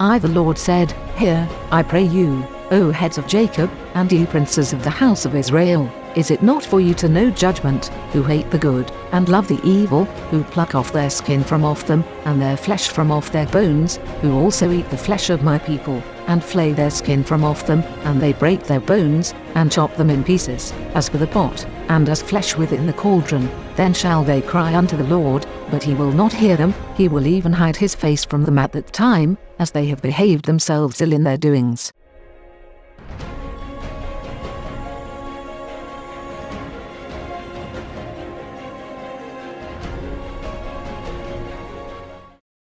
I the Lord said, Hear, I pray you, O heads of Jacob, and ye princes of the house of Israel, is it not for you to know judgment, who hate the good, and love the evil, who pluck off their skin from off them, and their flesh from off their bones, who also eat the flesh of my people, and flay their skin from off them, and they break their bones, and chop them in pieces, as for the pot, and as flesh within the cauldron, then shall they cry unto the Lord, but he will not hear them, he will even hide his face from them at that time, as they have behaved themselves ill in their doings.